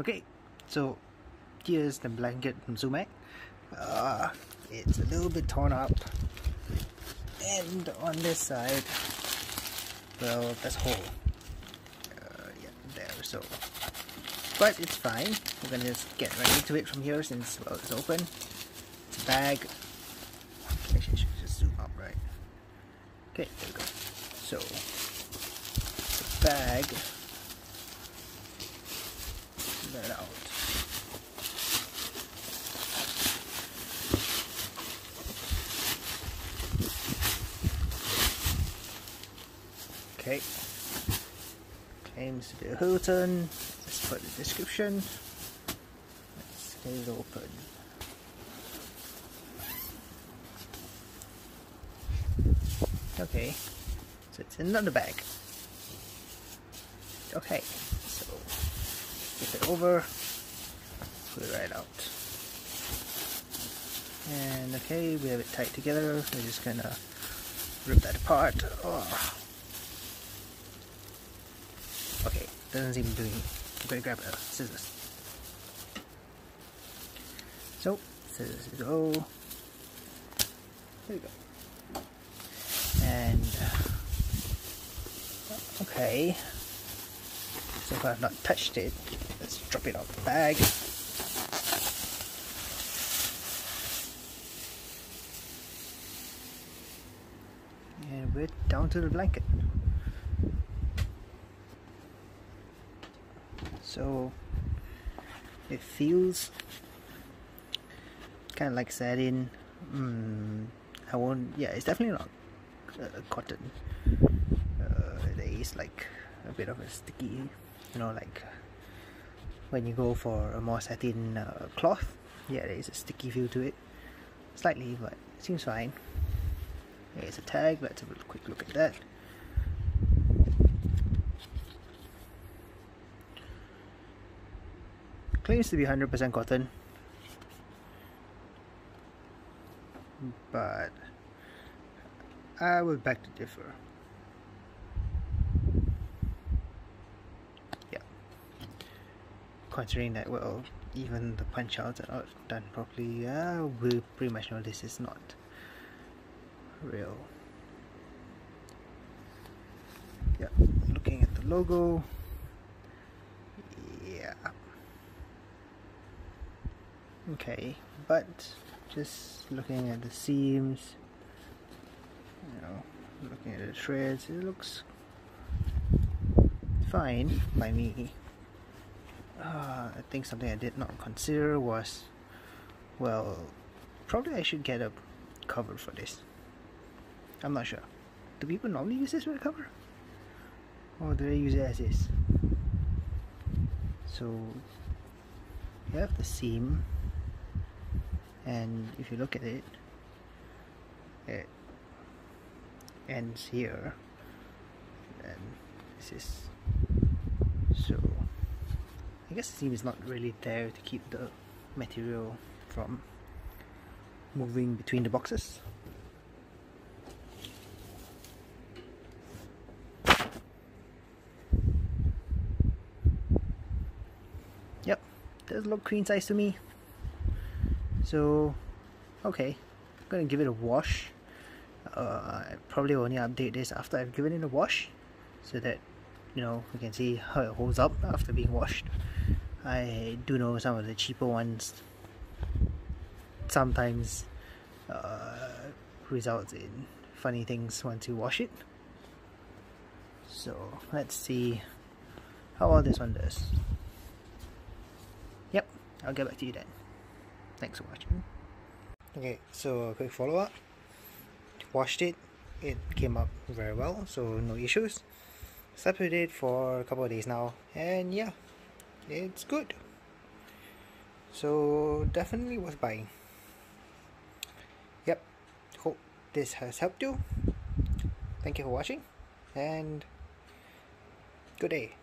Okay, so here's the blanket from Sumac. Uh, it's a little bit torn up, and on this side, well, there's a hole. Uh, yeah, there. So, but it's fine. We're gonna just get right into it from here since well, it's open. It's a bag. Actually, I should just zoom up, right? Okay, there we go. So, the bag that out. Okay. Claims to be a Hilton. Let's put the description. Let's get it open. Okay. So it's another bag. Okay. So flip it over, put it right out. And okay, we have it tight together. We're just gonna rip that apart. Oh. Okay, doesn't seem to be. I'm gonna grab a scissors. So, scissors go. There we go. And uh, okay. So far I've not touched it. Let's drop it out the bag. And we're down to the blanket. So it feels kind of like satin. Mm, I won't. Yeah, it's definitely not uh, cotton. Uh, there is like a bit of a sticky you know like when you go for a more satin uh, cloth yeah there is a sticky feel to it slightly but it seems fine there's a tag let's have a quick look at that claims to be 100% cotton. But I would beg to differ. Yeah. Considering that well even the punch outs are not done properly uh, we pretty much know this is not real. Yeah looking at the logo yeah okay but just looking at the seams you know looking at the threads it looks fine by me. Uh, I think something I did not consider was well probably I should get a cover for this. I'm not sure. Do people normally use this with a cover? Or do they use it as is? So you have the seam and if you look at it it ends here and this is so I guess the seam is not really there to keep the material from moving between the boxes. Yep, does look queen size to me. So, okay, I'm gonna give it a wash. Uh, I probably only update this after I've given it a wash so that you know we can see how it holds up after being washed. I do know some of the cheaper ones sometimes uh, results in funny things once you wash it. So let's see how well this one does. Yep, I'll get back to you then. Thanks for watching. Okay, so a quick follow up. Washed it, it came up very well, so no issues. With it for a couple of days now, and yeah, it's good so definitely worth buying yep hope this has helped you thank you for watching and good day